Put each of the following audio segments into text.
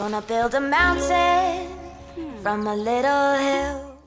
Gonna build a mountain from a little hill.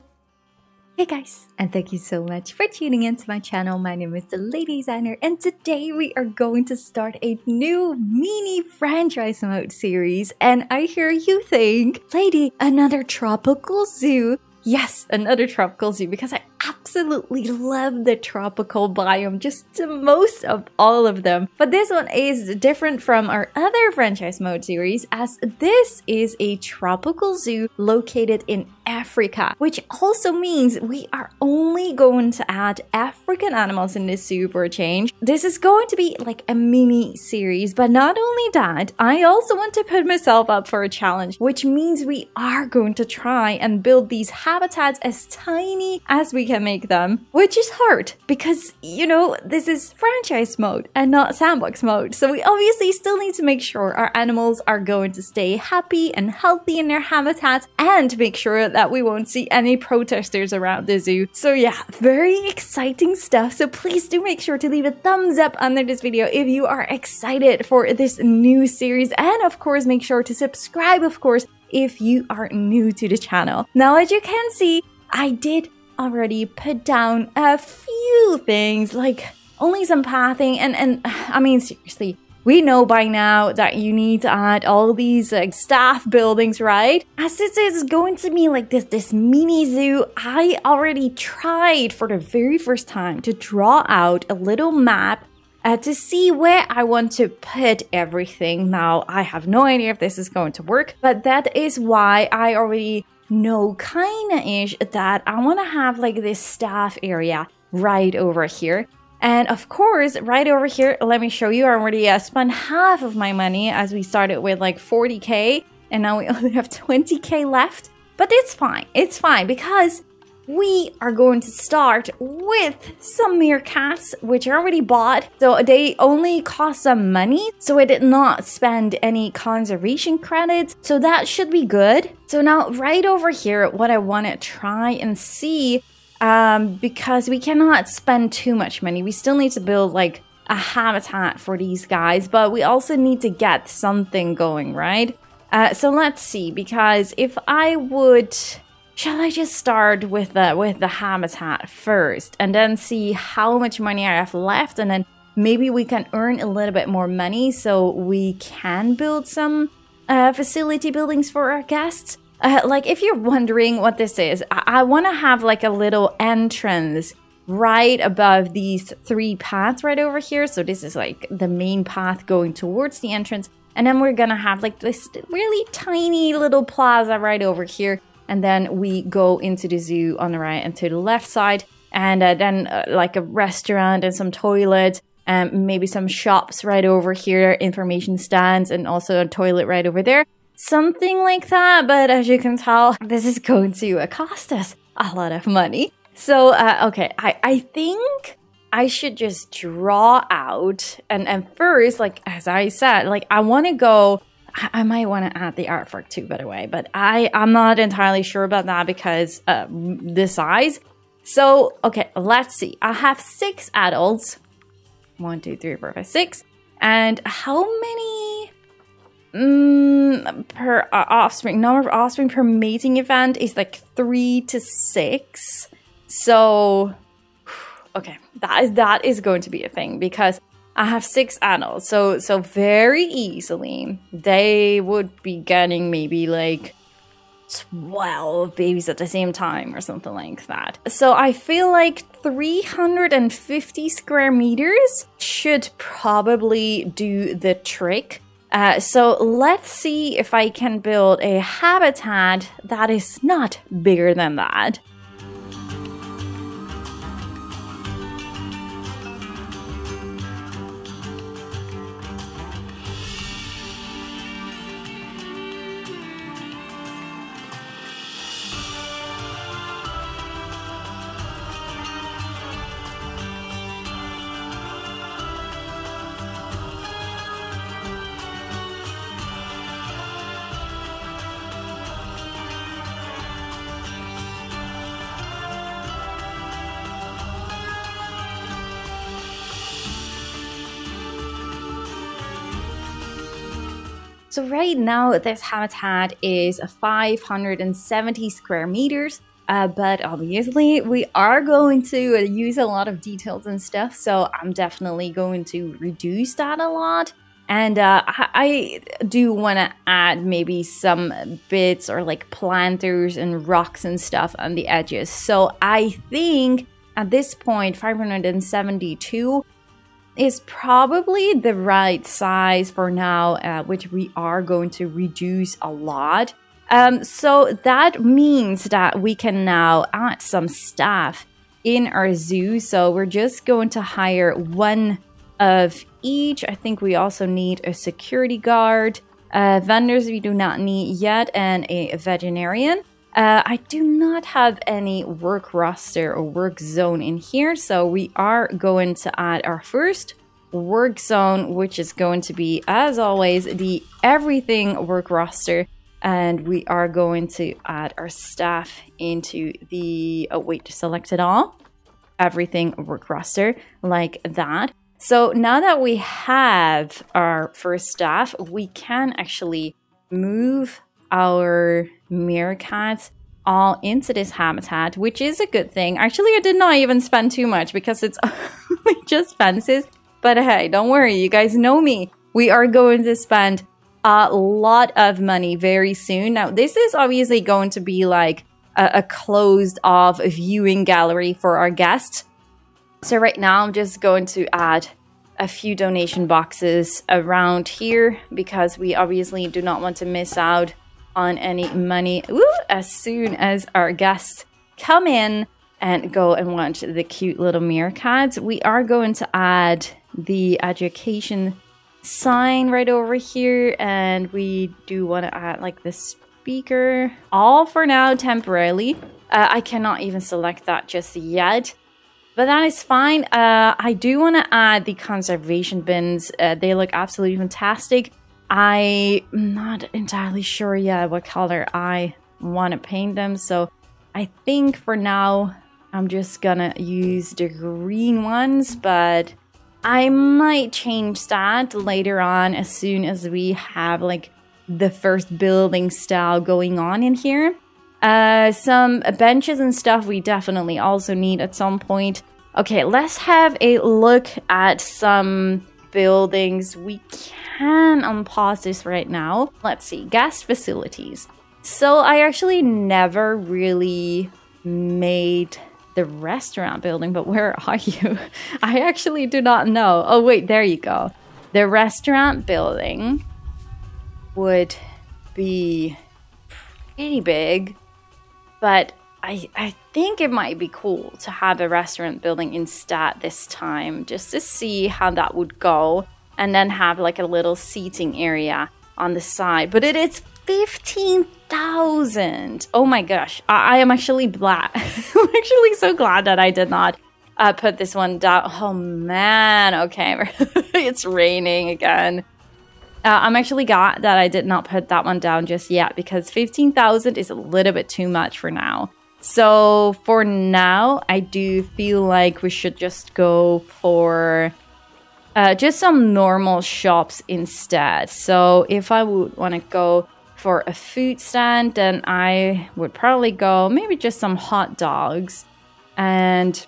Hey guys, and thank you so much for tuning into my channel. My name is DeLadysigner, and today we are going to start a new mini franchise mode series. And I hear you think, Lady, another tropical zoo. Yes, another tropical zoo because I absolutely love the tropical biome, just the most of all of them. But this one is different from our other franchise mode series as this is a tropical zoo located in Africa, which also means we are only going to add African animals in this super change. This is going to be like a mini series, but not only that, I also want to put myself up for a challenge, which means we are going to try and build these habitats as tiny as we can make them, which is hard because, you know, this is franchise mode and not sandbox mode. So we obviously still need to make sure our animals are going to stay happy and healthy in their habitat and make sure that we won't see any protesters around the zoo. So yeah, very exciting stuff. So please do make sure to leave a thumbs up under this video if you are excited for this new series. And of course, make sure to subscribe, of course, if you are new to the channel. Now, as you can see, I did already put down a few things like only some pathing and and I mean seriously we know by now that you need to add all these like staff buildings, right? As this is going to be like this this mini zoo, I already tried for the very first time to draw out a little map uh, to see where I want to put everything. Now, I have no idea if this is going to work, but that is why I already know kinda ish that I want to have like this staff area right over here. And of course, right over here, let me show you, I already uh, spent half of my money as we started with like 40k and now we only have 20k left. But it's fine, it's fine because we are going to start with some meerkats, which I already bought. So they only cost some money, so I did not spend any conservation credits. So that should be good. So now right over here, what I want to try and see, um, because we cannot spend too much money. We still need to build like a habitat for these guys, but we also need to get something going, right? Uh, so let's see, because if I would Shall I just start with the with the habitat first and then see how much money I have left and then maybe we can earn a little bit more money so we can build some uh, facility buildings for our guests? Uh, like if you're wondering what this is, I, I want to have like a little entrance right above these three paths right over here. So this is like the main path going towards the entrance. And then we're gonna have like this really tiny little plaza right over here and then we go into the zoo on the right and to the left side and uh, then uh, like a restaurant and some toilets and maybe some shops right over here information stands and also a toilet right over there something like that but as you can tell this is going to cost us a lot of money so uh, okay I, I think I should just draw out and and first like as I said like I want to go I, might want to add the artwork too, by the way, but I I'm not entirely sure about that because uh, the size. So okay, let's see. I have six adults. One, two, three, four, five, six. And how many mm, per uh, offspring? Number of offspring per mating event is like three to six. So okay, that is that is going to be a thing because I have six adults, so so very easily they would be getting maybe like 12 babies at the same time or something like that. So I feel like 350 square meters should probably do the trick. Uh, so let's see if I can build a habitat that is not bigger than that. So right now this habitat is 570 square meters. Uh, but obviously we are going to use a lot of details and stuff so i'm definitely going to reduce that a lot and uh, I, I do want to add maybe some bits or like planters and rocks and stuff on the edges so i think at this point 572 is probably the right size for now, uh, which we are going to reduce a lot. Um, so that means that we can now add some staff in our zoo. So we're just going to hire one of each. I think we also need a security guard. Uh, vendors we do not need yet, and a veterinarian. Uh, I do not have any work roster or work zone in here, so we are going to add our first work zone, which is going to be, as always, the everything work roster. And we are going to add our staff into the, oh wait, select it all, everything work roster like that. So now that we have our first staff, we can actually move our meerkats all into this habitat, which is a good thing. Actually, I did not even spend too much because it's just fences. But hey, don't worry, you guys know me. We are going to spend a lot of money very soon. Now, this is obviously going to be like a, a closed off viewing gallery for our guests. So right now, I'm just going to add a few donation boxes around here because we obviously do not want to miss out on any money. As soon as our guests come in and go and watch the cute little meerkats. We are going to add the education sign right over here and we do want to add like the speaker. All for now temporarily. Uh, i cannot even select that just yet but that is fine. Uh, i do want to add the conservation bins. Uh, they look absolutely fantastic i'm not entirely sure yet what color i want to paint them so i think for now i'm just gonna use the green ones but I might change that later on as soon as we have like the first building style going on in here. Uh, some benches and stuff we definitely also need at some point. Okay, let's have a look at some buildings. We can unpause this right now. Let's see, guest facilities. So I actually never really made the restaurant building, but where are you? I actually do not know. Oh, wait, there you go. The restaurant building would be pretty big, but I, I think it might be cool to have a restaurant building instead this time, just to see how that would go, and then have like a little seating area on the side. But it is 15,000. Oh my gosh. I, I am actually glad. I'm actually so glad that I did not uh, put this one down. Oh man. Okay. it's raining again. Uh, I'm actually glad that I did not put that one down just yet because 15,000 is a little bit too much for now. So for now, I do feel like we should just go for uh, just some normal shops instead. So if I would want to go for a food stand, then I would probably go maybe just some hot dogs and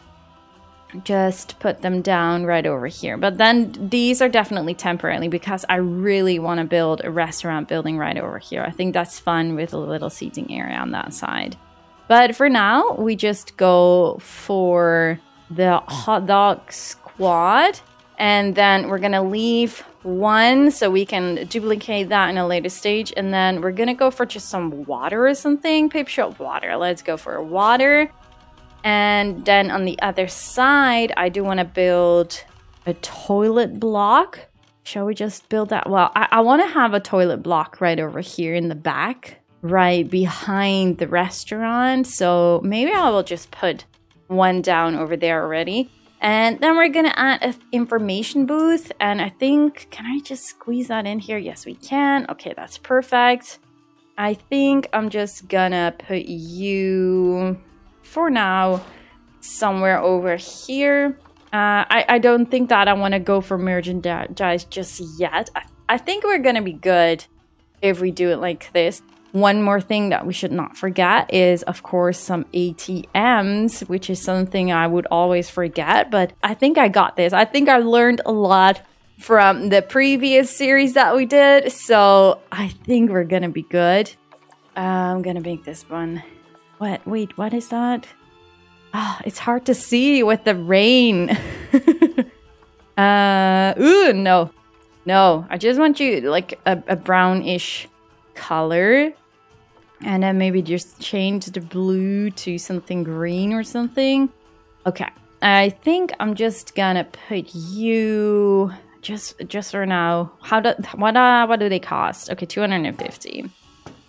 just put them down right over here. But then these are definitely temporarily because I really want to build a restaurant building right over here. I think that's fun with a little seating area on that side. But for now, we just go for the hot dog squad and then we're gonna leave one so we can duplicate that in a later stage and then we're gonna go for just some water or something. Paper shot water. Let's go for water. And then on the other side i do want to build a toilet block. Shall we just build that? Well i, I want to have a toilet block right over here in the back right behind the restaurant so maybe i will just put one down over there already and then we're gonna add an information booth. And I think, can I just squeeze that in here? Yes, we can. Okay, that's perfect. I think I'm just gonna put you, for now, somewhere over here. Uh, I, I don't think that I want to go for merchandise just yet. I, I think we're gonna be good if we do it like this. One more thing that we should not forget is, of course, some ATMs, which is something I would always forget, but I think I got this. I think I learned a lot from the previous series that we did, so I think we're gonna be good. Uh, I'm gonna make this one. What? Wait, what is that? Ah, it's hard to see with the rain. uh, ooh, no. No, I just want you like a, a brownish color. And then maybe just change the blue to something green or something. Okay, I think I'm just gonna put you just just for now. How do what uh what do they cost? Okay, 250.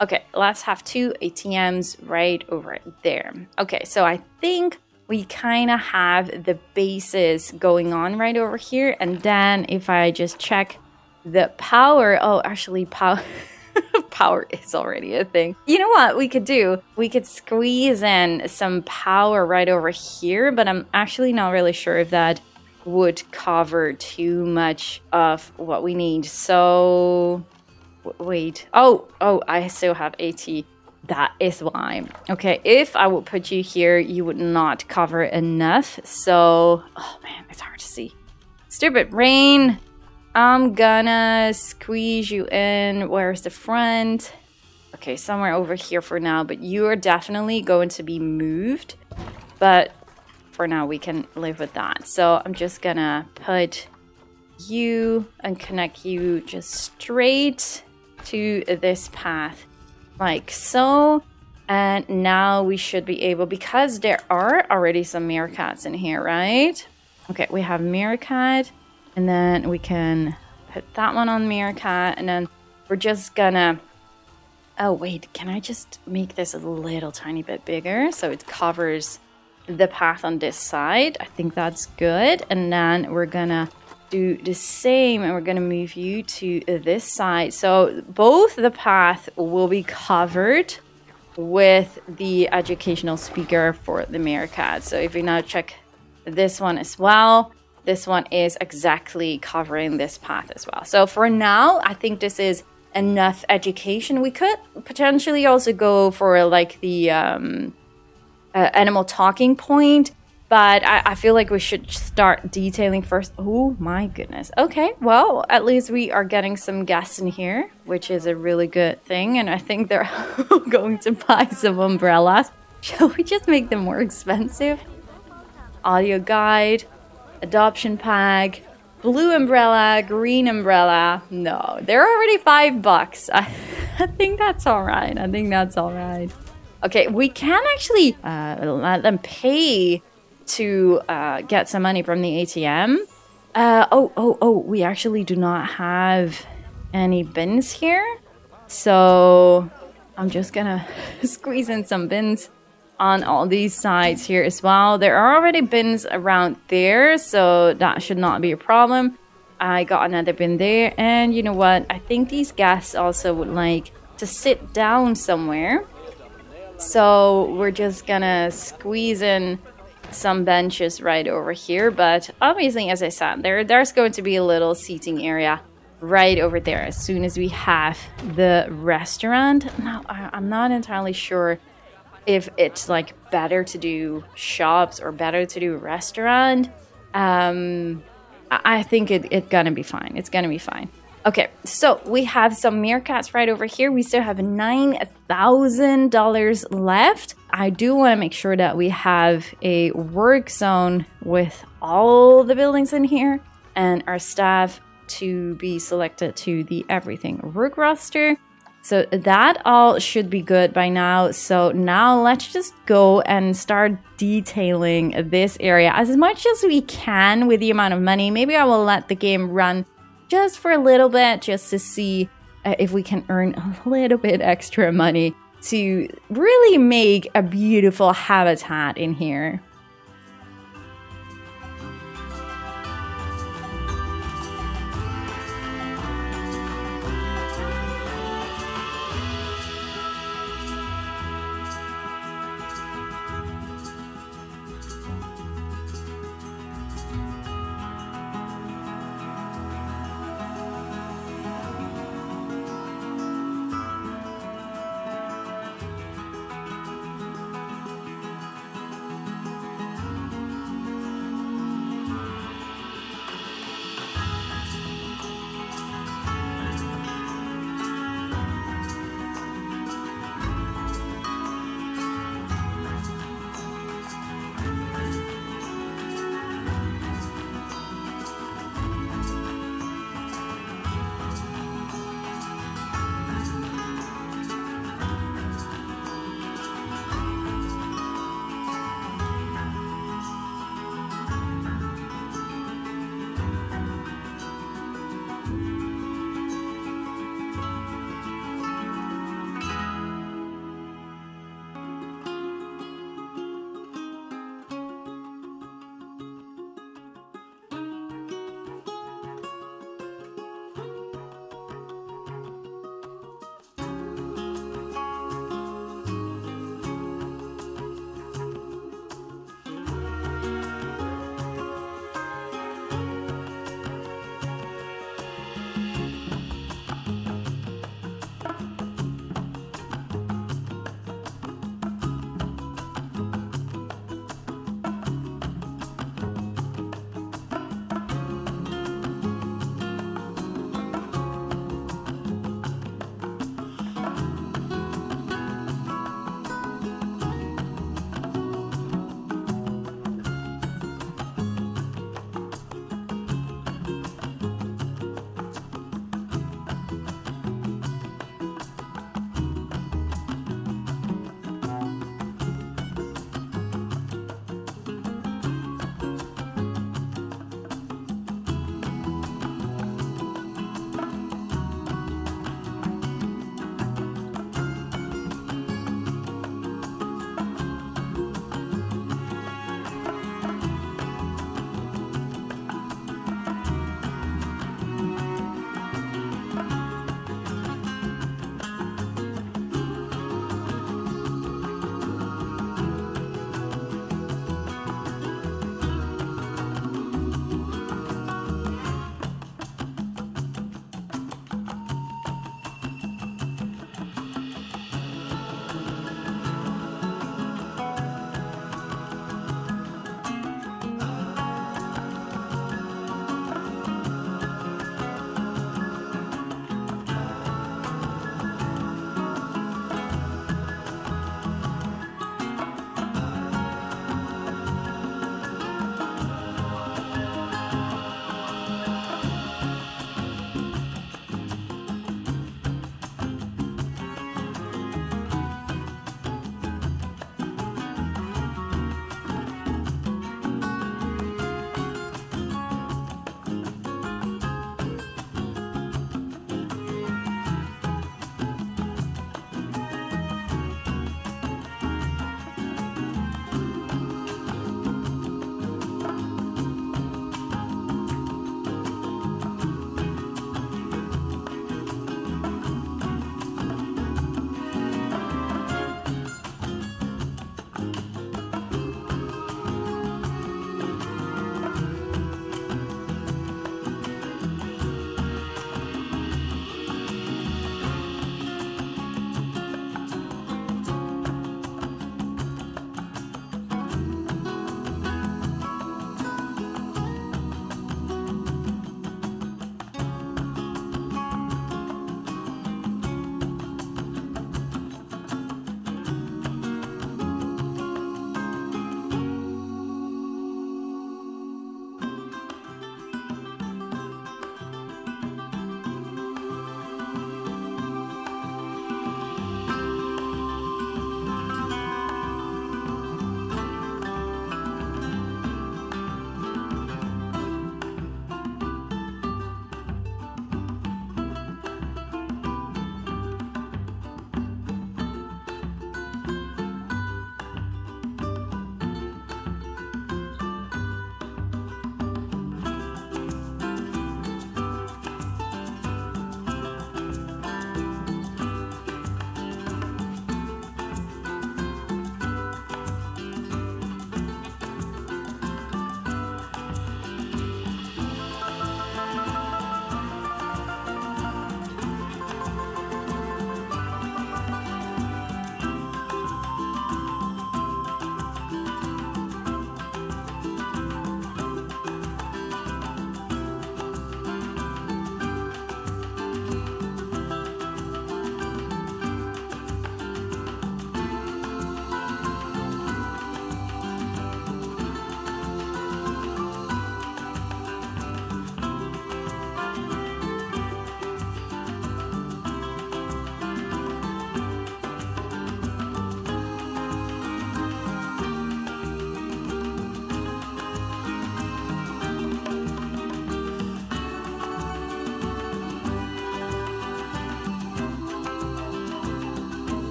Okay, let's have two ATMs right over there. Okay, so I think we kind of have the bases going on right over here. And then if I just check the power, oh, actually power, power is already a thing. You know what we could do? We could squeeze in some power right over here, but I'm actually not really sure if that would cover too much of what we need. So wait. Oh, oh, I still have AT. That is why. Okay, if I would put you here, you would not cover enough. So, oh man, it's hard to see. Stupid rain. I'm gonna squeeze you in. Where's the front? Okay, somewhere over here for now, but you are definitely going to be moved. But for now, we can live with that. So I'm just gonna put you and connect you just straight to this path like so. And now we should be able, because there are already some meerkats in here, right? Okay, we have meerkat, and then we can put that one on meerkat, and then we're just gonna... Oh, wait, can I just make this a little tiny bit bigger so it covers the path on this side? I think that's good. And then we're gonna do the same and we're going to move you to this side. So both the path will be covered with the educational speaker for the Meerkat. So if we now check this one as well, this one is exactly covering this path as well. So for now, I think this is enough education. We could potentially also go for like the um, uh, animal talking point but I, I, feel like we should start detailing first. Oh my goodness. Okay, well, at least we are getting some guests in here, which is a really good thing. And I think they're going to buy some umbrellas. Shall we just make them more expensive? Audio guide, adoption pack, blue umbrella, green umbrella. No, they're already five bucks. I, I think that's all right. I think that's all right. Okay, we can actually uh, let them pay to uh, get some money from the ATM. Uh, oh, oh, oh, we actually do not have any bins here. So I'm just gonna squeeze in some bins on all these sides here as well. There are already bins around there, so that should not be a problem. I got another bin there, and you know what? I think these guests also would like to sit down somewhere. So we're just gonna squeeze in some benches right over here, but obviously, as I said, there there's going to be a little seating area right over there as soon as we have the restaurant. Now, I'm not entirely sure if it's like better to do shops or better to do restaurant. Um, I think it, it's gonna be fine. It's gonna be fine. Okay, so we have some meerkats right over here. We still have $9,000 left. I do want to make sure that we have a work zone with all the buildings in here and our staff to be selected to the everything work roster. So that all should be good by now. So now let's just go and start detailing this area as much as we can with the amount of money. Maybe I will let the game run just for a little bit just to see uh, if we can earn a little bit extra money to really make a beautiful habitat in here.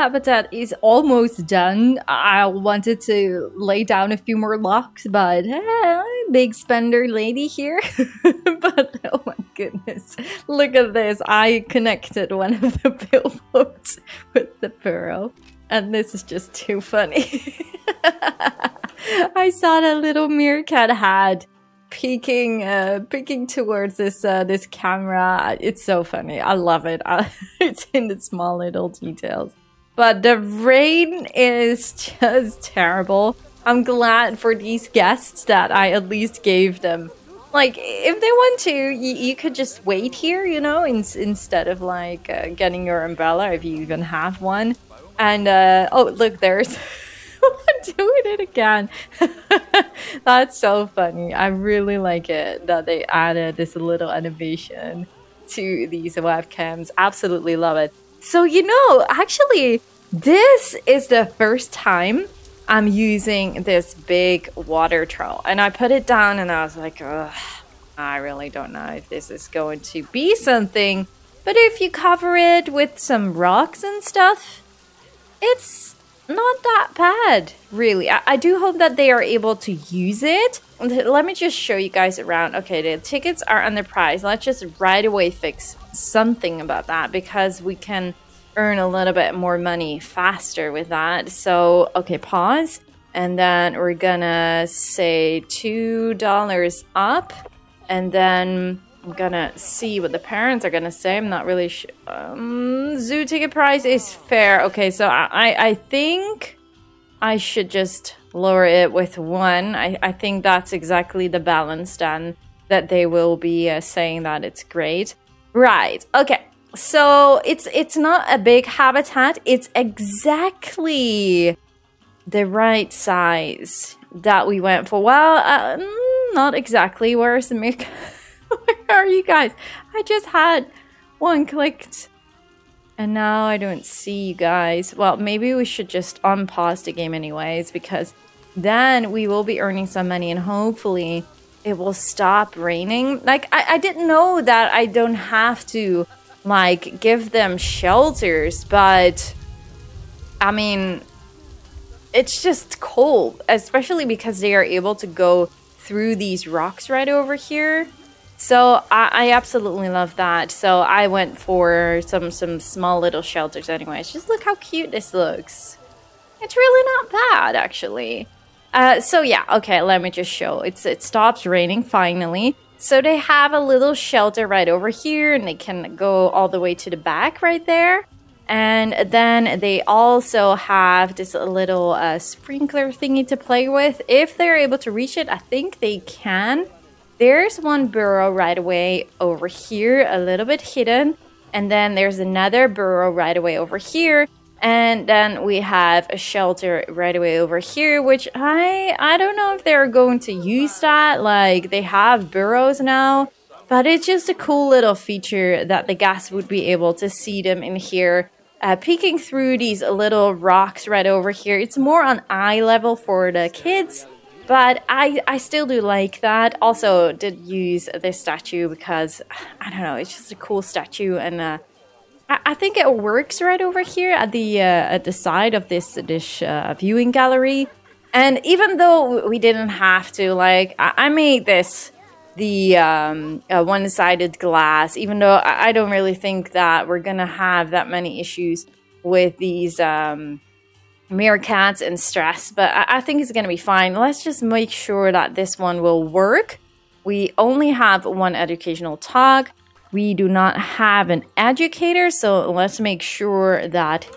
Habitat is almost done. I wanted to lay down a few more locks, but big spender lady here. but oh my goodness, look at this. I connected one of the billboards with the burrow, and this is just too funny. I saw that little meerkat had peeking uh peeking towards this uh this camera it's so funny i love it it's in the small little details but the rain is just terrible i'm glad for these guests that i at least gave them like if they want to you, you could just wait here you know in, instead of like uh, getting your umbrella if you even have one and uh oh look there's doing it again. That's so funny. I really like it that they added this little animation to these webcams. Absolutely love it. So, you know, actually, this is the first time I'm using this big water troll. And I put it down and I was like, I really don't know if this is going to be something. But if you cover it with some rocks and stuff, it's not that bad, really. I, I, do hope that they are able to use it. Let me just show you guys around. Okay, the tickets are underpriced. Let's just right away fix something about that because we can earn a little bit more money faster with that. So, okay, pause. And then we're gonna say $2 up. And then I'm gonna see what the parents are gonna say. I'm not really sure. Um, zoo ticket price is fair. Okay, so I, I think I should just lower it with one. I, I think that's exactly the balance then that they will be uh, saying that it's great. Right. Okay. So it's it's not a big habitat. It's exactly the right size that we went for. Well, uh, mm, not exactly. Where's the milk? Where are you guys? I just had one clicked. And now I don't see you guys. Well, maybe we should just unpause the game anyways, because then we will be earning some money and hopefully it will stop raining. Like, I, I didn't know that I don't have to, like, give them shelters, but I mean, it's just cold, especially because they are able to go through these rocks right over here. So I, I, absolutely love that. So I went for some some small little shelters anyways. Just look how cute this looks. It's really not bad actually. Uh, so yeah, okay, let me just show. It's It stops raining finally. So they have a little shelter right over here and they can go all the way to the back right there. And then they also have this little uh, sprinkler thingy to play with. If they're able to reach it, I think they can. There's one burrow right away over here, a little bit hidden. And then there's another burrow right away over here. And then we have a shelter right away over here, which I I don't know if they're going to use that. Like they have burrows now, but it's just a cool little feature that the guests would be able to see them in here. Uh, peeking through these little rocks right over here. It's more on eye level for the kids but I, I still do like that. Also, did use this statue because I don't know, it's just a cool statue, and uh, I, think it works right over here at the uh, at the side of this this uh, viewing gallery. And even though we didn't have to, like, I, I made this the um, uh, one-sided glass, even though I, I, don't really think that we're gonna have that many issues with these. Um, meerkats and stress, but I, I think it's to be fine. Let's just make sure that this one will work. We only have one educational talk. We do not have an educator, so let's make sure that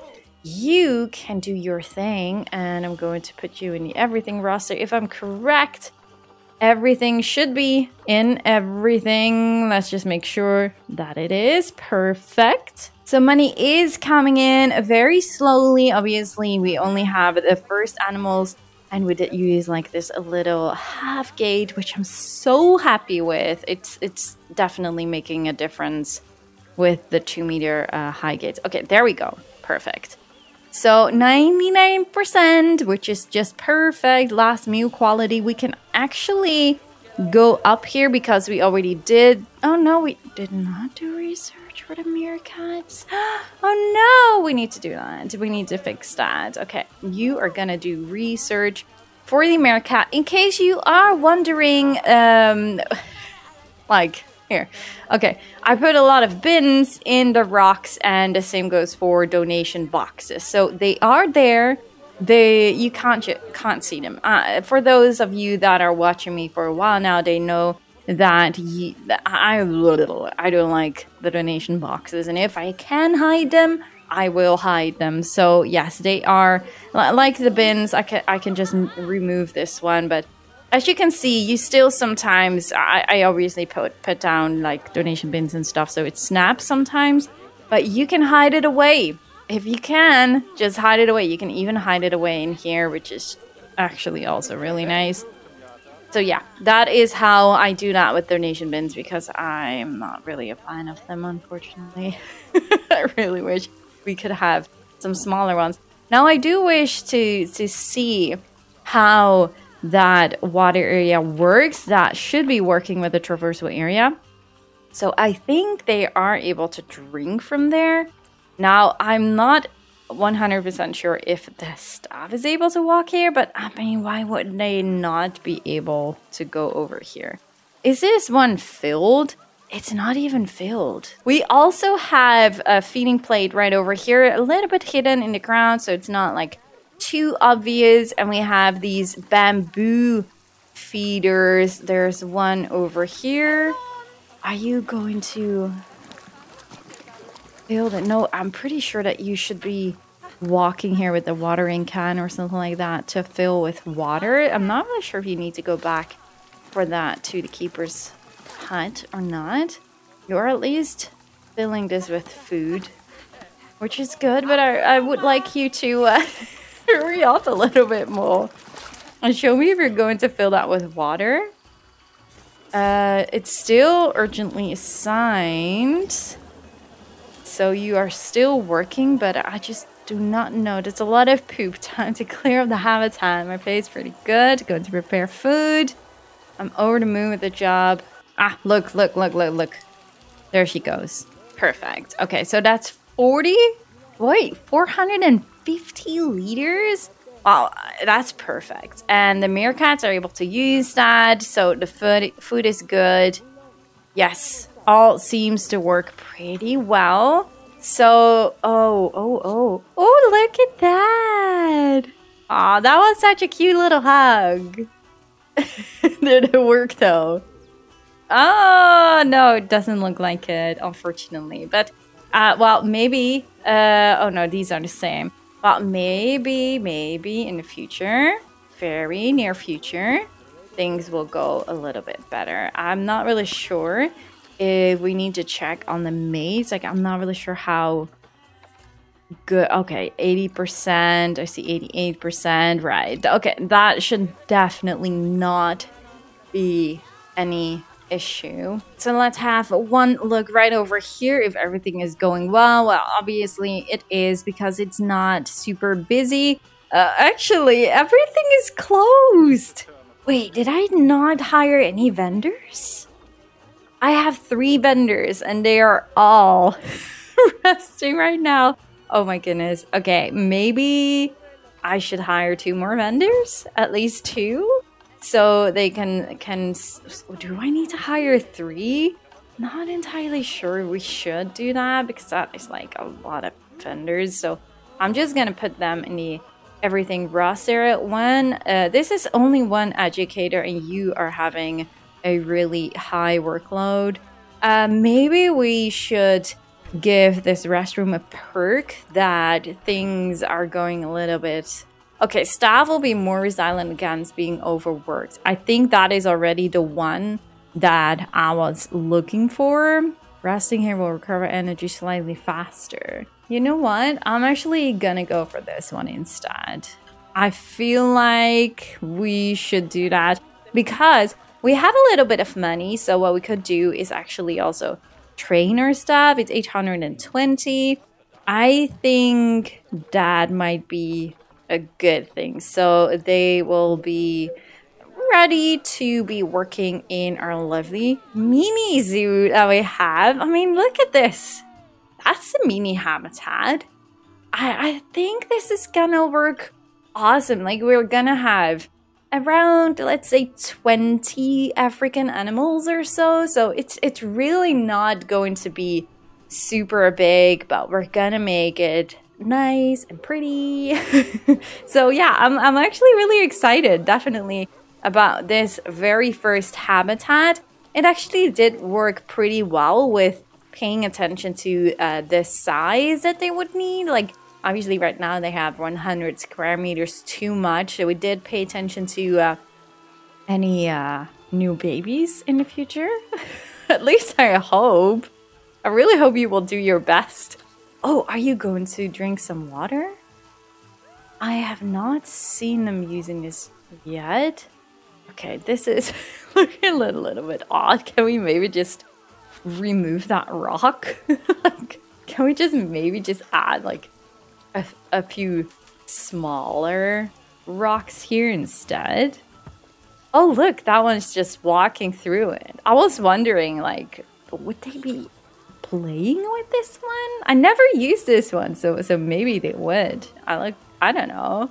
you can do your thing. And I'm going to put you in the everything roster. If I'm correct, everything should be in everything. Let's just make sure that it is perfect. So money is coming in very slowly. Obviously, we only have the first animals and we did use like this little half gate, which I'm so happy with. It's it's definitely making a difference with the two meter uh, high gates. Okay, there we go. Perfect. So 99%, which is just perfect. Last meal quality. We can actually go up here because we already did. Oh no, we did not do research. For the meerkats. Oh no, we need to do that. We need to fix that. Okay, you are gonna do research for the meerkat. In case you are wondering, um, like here. Okay, I put a lot of bins in the rocks, and the same goes for donation boxes. So they are there. They you can't can't see them. Uh, for those of you that are watching me for a while now, they know that, ye, I I don't like the donation boxes, and if I can hide them, I will hide them. So yes, they are like the bins. I can I can just remove this one, but as you can see, you still sometimes, I, I obviously put, put down like donation bins and stuff, so it snaps sometimes, but you can hide it away. If you can, just hide it away. You can even hide it away in here, which is actually also really nice. So yeah, that is how I do that with donation bins because I'm not really a fan of them, unfortunately. I really wish we could have some smaller ones. Now I do wish to to see how that water area works that should be working with the traversal area. So I think they are able to drink from there. Now, I'm not 100% sure if the staff is able to walk here, but I mean, why would they not be able to go over here? Is this one filled? It's not even filled. We also have a feeding plate right over here, a little bit hidden in the ground, so it's not like too obvious and we have these bamboo feeders. There's one over here. Are you going to build it? No, I'm pretty sure that you should be walking here with a watering can or something like that to fill with water. I'm not really sure if you need to go back for that to the keeper's hut or not. You're at least filling this with food, which is good, but I, I would like you to uh, hurry up a little bit more. And show me if you're going to fill that with water. Uh, it's still urgently assigned. So you are still working, but I just do not know. There's a lot of poop time to clear up the habitat. My pay is pretty good. Going to prepare food. I'm over the moon with the job. Ah, look, look, look, look, look. There she goes. Perfect. Okay, so that's 40. Wait, 450. 50 liters? Wow, that's perfect. And the meerkats are able to use that, so the food food is good. Yes, all seems to work pretty well. So, oh, oh, oh, oh, look at that. Aw, that was such a cute little hug. Did it work though? Oh, no, it doesn't look like it, unfortunately. But, uh, well, maybe, uh, oh no, these are the same. Well, maybe, maybe in the future, very near future, things will go a little bit better. I'm not really sure if we need to check on the maze. Like, I'm not really sure how good. Okay, 80%. I see 88%. Right. Okay, that should definitely not be any issue. So let's have one look right over here if everything is going well. Well, obviously it is because it's not super busy. Uh, actually, everything is closed. Wait, did I not hire any vendors? I have three vendors and they are all resting right now. Oh my goodness. Okay, maybe I should hire two more vendors? At least two? so they can can do i need to hire three not entirely sure we should do that because that is like a lot of vendors so i'm just gonna put them in the everything rust area one uh, this is only one educator and you are having a really high workload uh, maybe we should give this restroom a perk that things are going a little bit Okay, staff will be more resilient against being overworked. I think that is already the one that I was looking for. Resting here will recover energy slightly faster. You know what? I'm actually gonna go for this one instead. I feel like we should do that because we have a little bit of money. So what we could do is actually also train our staff. It's 820. I think that might be a good thing. So they will be ready to be working in our lovely mini zoo that we have. I mean, look at this. That's a mini habitat. I, I think this is gonna work awesome. Like, we're gonna have around let's say 20 african animals or so. So it's it's really not going to be super big but we're gonna make it nice and pretty. So yeah I'm, I'm actually really excited definitely about this very first habitat. It actually did work pretty well with paying attention to uh, the size that they would need like obviously right now they have 100 square meters too much so we did pay attention to uh, any uh, new babies in the future. At least i hope. I really hope you will do your best. Oh are you going to drink some water? I have not seen them using this yet. Okay this is looking a little, little bit odd. Can we maybe just remove that rock? Like, can we just maybe just add like a, a few smaller rocks here instead. Oh, look, that one's just walking through it. I was wondering, like, would they be playing with this one? I never used this one, so so maybe they would. I like, I don't know.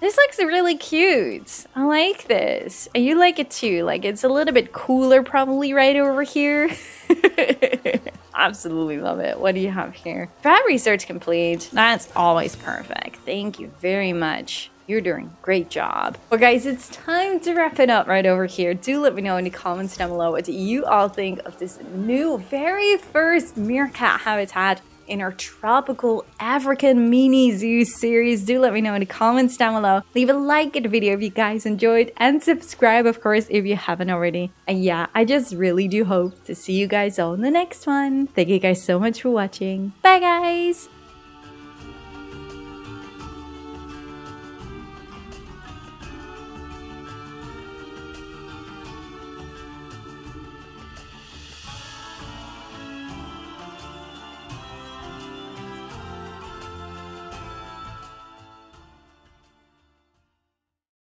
This looks really cute. I like this. And you like it too. Like, it's a little bit cooler probably right over here. Absolutely love it. What do you have here? Fat research complete. That's always perfect. Thank you very much. You're doing a great job. Well, guys, it's time to wrap it up right over here. Do let me know in the comments down below what you all think of this new, very first meerkat habitat in our tropical African mini zoo series. Do let me know in the comments down below. Leave a like at the video if you guys enjoyed and subscribe, of course, if you haven't already. And yeah, I just really do hope to see you guys all in the next one. Thank you guys so much for watching. Bye, guys!